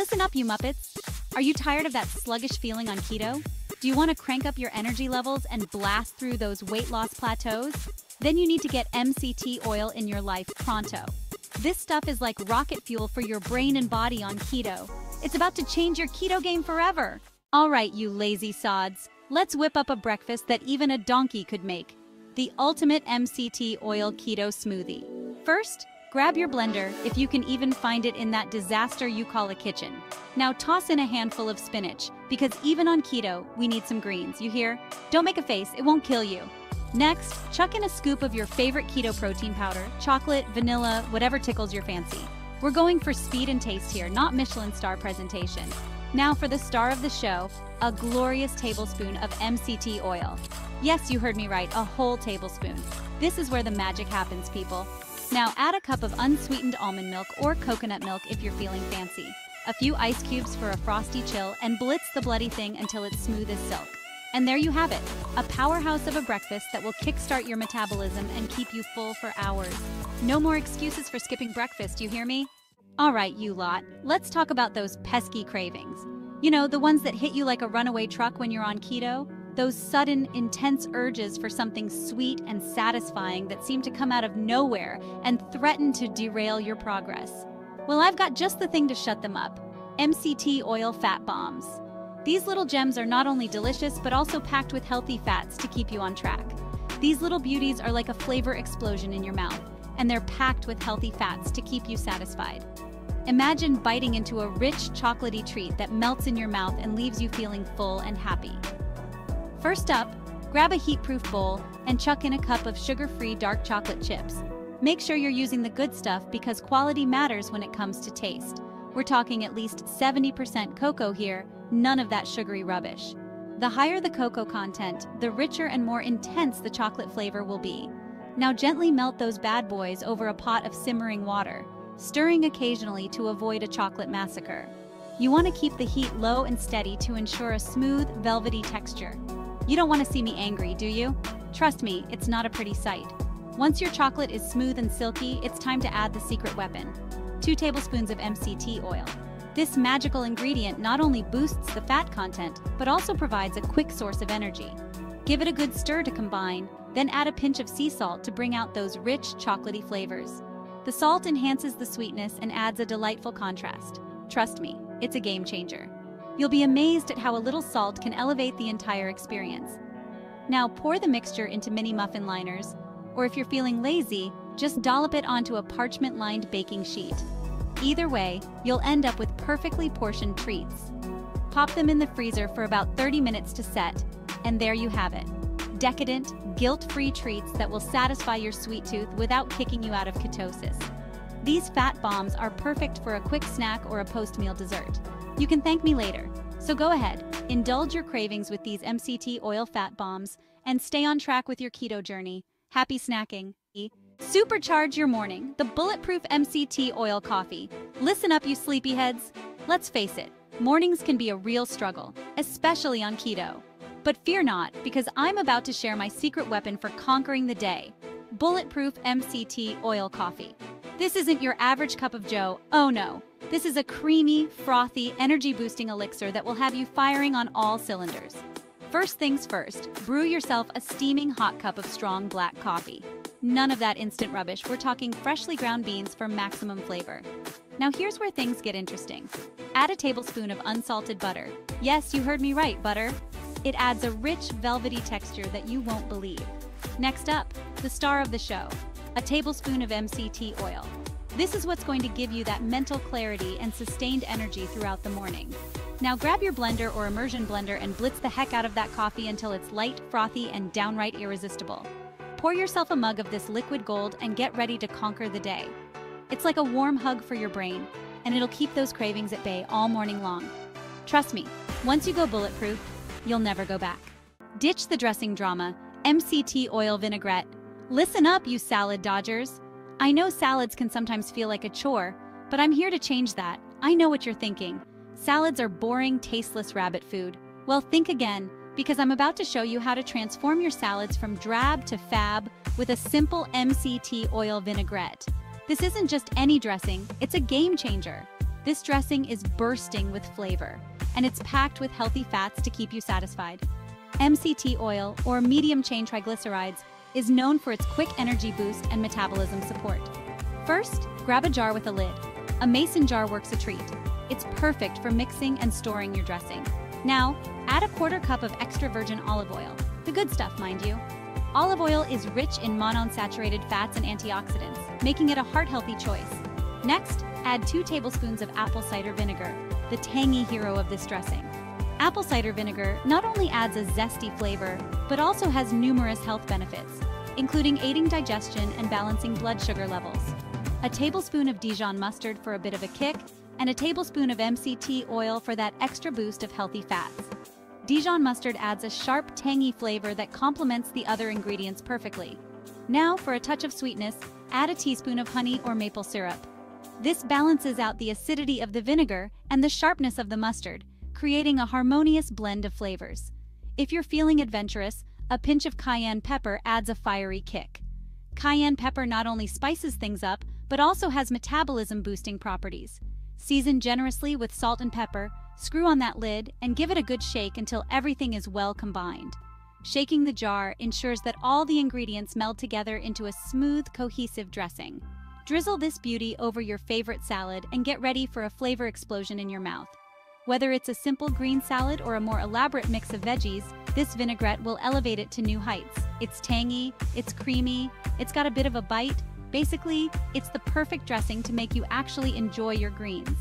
Listen up, you Muppets. Are you tired of that sluggish feeling on keto? Do you want to crank up your energy levels and blast through those weight loss plateaus? Then you need to get MCT oil in your life pronto. This stuff is like rocket fuel for your brain and body on keto. It's about to change your keto game forever. All right, you lazy sods. Let's whip up a breakfast that even a donkey could make. The ultimate MCT oil keto smoothie. First, grab your blender if you can even find it in that disaster you call a kitchen. Now toss in a handful of spinach, because even on keto, we need some greens, you hear? Don't make a face, it won't kill you. Next, chuck in a scoop of your favorite keto protein powder, chocolate, vanilla, whatever tickles your fancy. We're going for speed and taste here, not Michelin star presentation. Now for the star of the show, a glorious tablespoon of MCT oil. Yes, you heard me right, a whole tablespoon. This is where the magic happens, people. Now add a cup of unsweetened almond milk or coconut milk if you're feeling fancy. A few ice cubes for a frosty chill and blitz the bloody thing until it's smooth as silk. And there you have it, a powerhouse of a breakfast that will kickstart your metabolism and keep you full for hours. No more excuses for skipping breakfast, you hear me? All right, you lot, let's talk about those pesky cravings. You know, the ones that hit you like a runaway truck when you're on keto? Those sudden, intense urges for something sweet and satisfying that seem to come out of nowhere and threaten to derail your progress. Well, I've got just the thing to shut them up MCT oil fat bombs. These little gems are not only delicious, but also packed with healthy fats to keep you on track. These little beauties are like a flavor explosion in your mouth, and they're packed with healthy fats to keep you satisfied. Imagine biting into a rich, chocolatey treat that melts in your mouth and leaves you feeling full and happy. First up, grab a heat-proof bowl and chuck in a cup of sugar-free dark chocolate chips. Make sure you're using the good stuff because quality matters when it comes to taste. We're talking at least 70% cocoa here, none of that sugary rubbish. The higher the cocoa content, the richer and more intense the chocolate flavor will be. Now gently melt those bad boys over a pot of simmering water stirring occasionally to avoid a chocolate massacre. You want to keep the heat low and steady to ensure a smooth, velvety texture. You don't want to see me angry, do you? Trust me, it's not a pretty sight. Once your chocolate is smooth and silky, it's time to add the secret weapon. 2 tablespoons of MCT oil. This magical ingredient not only boosts the fat content, but also provides a quick source of energy. Give it a good stir to combine, then add a pinch of sea salt to bring out those rich, chocolatey flavors. The salt enhances the sweetness and adds a delightful contrast. Trust me, it's a game changer. You'll be amazed at how a little salt can elevate the entire experience. Now pour the mixture into mini muffin liners, or if you're feeling lazy, just dollop it onto a parchment-lined baking sheet. Either way, you'll end up with perfectly portioned treats. Pop them in the freezer for about 30 minutes to set, and there you have it decadent, guilt-free treats that will satisfy your sweet tooth without kicking you out of ketosis. These fat bombs are perfect for a quick snack or a post-meal dessert. You can thank me later. So go ahead, indulge your cravings with these MCT oil fat bombs and stay on track with your keto journey. Happy snacking. Supercharge your morning, the bulletproof MCT oil coffee. Listen up, you sleepyheads. Let's face it, mornings can be a real struggle, especially on keto. But fear not, because I'm about to share my secret weapon for conquering the day Bulletproof MCT Oil Coffee. This isn't your average cup of joe, oh no. This is a creamy, frothy, energy boosting elixir that will have you firing on all cylinders. First things first, brew yourself a steaming hot cup of strong black coffee. None of that instant rubbish, we're talking freshly ground beans for maximum flavor. Now here's where things get interesting. Add a tablespoon of unsalted butter. Yes, you heard me right, butter. It adds a rich, velvety texture that you won't believe. Next up, the star of the show, a tablespoon of MCT oil. This is what's going to give you that mental clarity and sustained energy throughout the morning. Now grab your blender or immersion blender and blitz the heck out of that coffee until it's light, frothy, and downright irresistible. Pour yourself a mug of this liquid gold and get ready to conquer the day. It's like a warm hug for your brain, and it'll keep those cravings at bay all morning long. Trust me, once you go bulletproof, you'll never go back. Ditch the dressing drama, MCT oil vinaigrette. Listen up, you salad dodgers. I know salads can sometimes feel like a chore, but I'm here to change that. I know what you're thinking. Salads are boring, tasteless rabbit food. Well, think again, because I'm about to show you how to transform your salads from drab to fab with a simple MCT oil vinaigrette. This isn't just any dressing, it's a game changer. This dressing is bursting with flavor, and it's packed with healthy fats to keep you satisfied. MCT oil, or medium chain triglycerides, is known for its quick energy boost and metabolism support. First, grab a jar with a lid. A mason jar works a treat. It's perfect for mixing and storing your dressing. Now, add a quarter cup of extra virgin olive oil. The good stuff, mind you. Olive oil is rich in monounsaturated fats and antioxidants, making it a heart-healthy choice. Next, add 2 tablespoons of apple cider vinegar, the tangy hero of this dressing. Apple cider vinegar not only adds a zesty flavor, but also has numerous health benefits, including aiding digestion and balancing blood sugar levels. A tablespoon of Dijon mustard for a bit of a kick, and a tablespoon of MCT oil for that extra boost of healthy fats. Dijon mustard adds a sharp, tangy flavor that complements the other ingredients perfectly. Now, for a touch of sweetness, add a teaspoon of honey or maple syrup. This balances out the acidity of the vinegar and the sharpness of the mustard, creating a harmonious blend of flavors. If you're feeling adventurous, a pinch of cayenne pepper adds a fiery kick. Cayenne pepper not only spices things up, but also has metabolism-boosting properties. Season generously with salt and pepper, screw on that lid, and give it a good shake until everything is well combined. Shaking the jar ensures that all the ingredients meld together into a smooth, cohesive dressing. Drizzle this beauty over your favorite salad and get ready for a flavor explosion in your mouth. Whether it's a simple green salad or a more elaborate mix of veggies, this vinaigrette will elevate it to new heights. It's tangy, it's creamy, it's got a bit of a bite, Basically, it's the perfect dressing to make you actually enjoy your greens.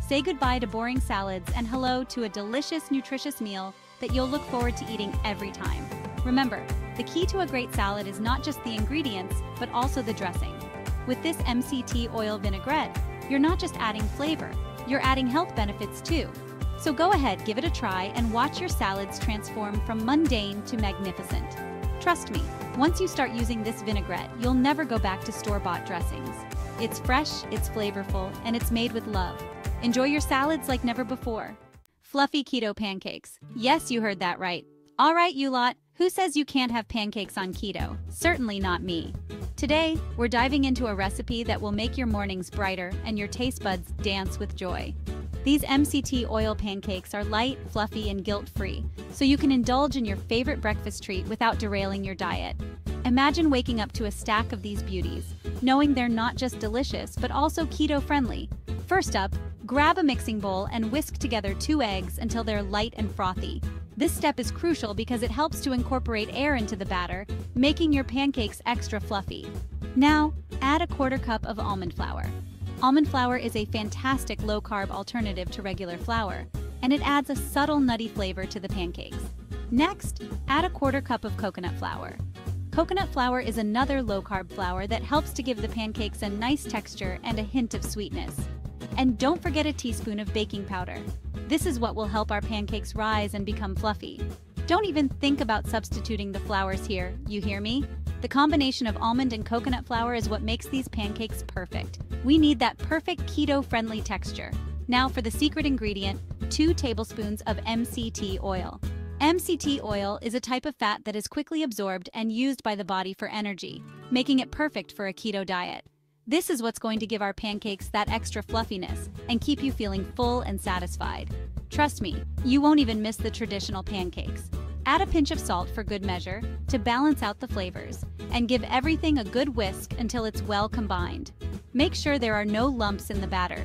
Say goodbye to boring salads and hello to a delicious, nutritious meal that you'll look forward to eating every time. Remember, the key to a great salad is not just the ingredients, but also the dressing. With this MCT oil vinaigrette, you're not just adding flavor, you're adding health benefits too. So go ahead, give it a try, and watch your salads transform from mundane to magnificent. Trust me, once you start using this vinaigrette, you'll never go back to store-bought dressings. It's fresh, it's flavorful, and it's made with love. Enjoy your salads like never before. Fluffy keto pancakes. Yes, you heard that right. All right, you lot, who says you can't have pancakes on keto? Certainly not me. Today, we're diving into a recipe that will make your mornings brighter and your taste buds dance with joy. These MCT oil pancakes are light, fluffy, and guilt-free, so you can indulge in your favorite breakfast treat without derailing your diet. Imagine waking up to a stack of these beauties, knowing they're not just delicious, but also keto-friendly. First up, grab a mixing bowl and whisk together two eggs until they're light and frothy. This step is crucial because it helps to incorporate air into the batter, making your pancakes extra fluffy. Now, add a quarter cup of almond flour. Almond flour is a fantastic low-carb alternative to regular flour, and it adds a subtle nutty flavor to the pancakes. Next, add a quarter cup of coconut flour. Coconut flour is another low-carb flour that helps to give the pancakes a nice texture and a hint of sweetness. And don't forget a teaspoon of baking powder. This is what will help our pancakes rise and become fluffy. Don't even think about substituting the flours here, you hear me? The combination of almond and coconut flour is what makes these pancakes perfect. We need that perfect keto-friendly texture. Now for the secret ingredient, 2 tablespoons of MCT oil. MCT oil is a type of fat that is quickly absorbed and used by the body for energy, making it perfect for a keto diet. This is what's going to give our pancakes that extra fluffiness and keep you feeling full and satisfied. Trust me, you won't even miss the traditional pancakes. Add a pinch of salt for good measure to balance out the flavors, and give everything a good whisk until it's well combined. Make sure there are no lumps in the batter.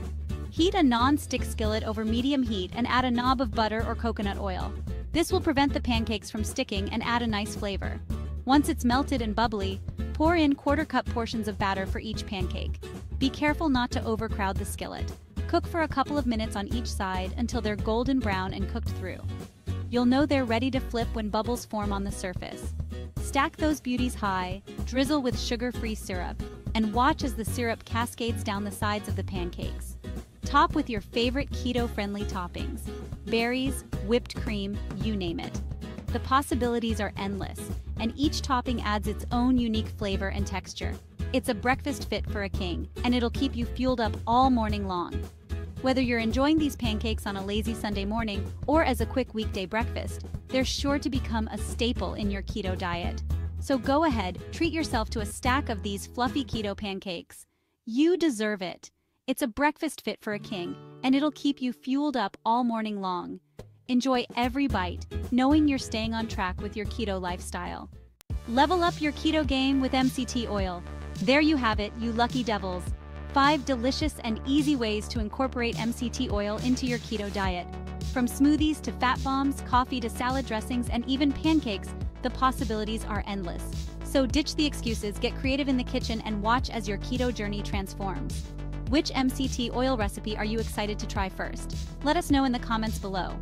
Heat a non-stick skillet over medium heat and add a knob of butter or coconut oil. This will prevent the pancakes from sticking and add a nice flavor. Once it's melted and bubbly, pour in quarter cup portions of batter for each pancake. Be careful not to overcrowd the skillet. Cook for a couple of minutes on each side until they're golden brown and cooked through. You'll know they're ready to flip when bubbles form on the surface. Stack those beauties high, drizzle with sugar-free syrup, and watch as the syrup cascades down the sides of the pancakes. Top with your favorite keto-friendly toppings, berries, whipped cream, you name it. The possibilities are endless, and each topping adds its own unique flavor and texture. It's a breakfast fit for a king, and it'll keep you fueled up all morning long. Whether you're enjoying these pancakes on a lazy Sunday morning or as a quick weekday breakfast, they're sure to become a staple in your keto diet. So go ahead, treat yourself to a stack of these fluffy keto pancakes. You deserve it. It's a breakfast fit for a king, and it'll keep you fueled up all morning long. Enjoy every bite, knowing you're staying on track with your keto lifestyle. Level up your keto game with MCT oil. There you have it, you lucky devils. Five delicious and easy ways to incorporate MCT oil into your keto diet. From smoothies to fat bombs, coffee to salad dressings, and even pancakes, the possibilities are endless. So ditch the excuses, get creative in the kitchen, and watch as your keto journey transforms. Which MCT oil recipe are you excited to try first? Let us know in the comments below.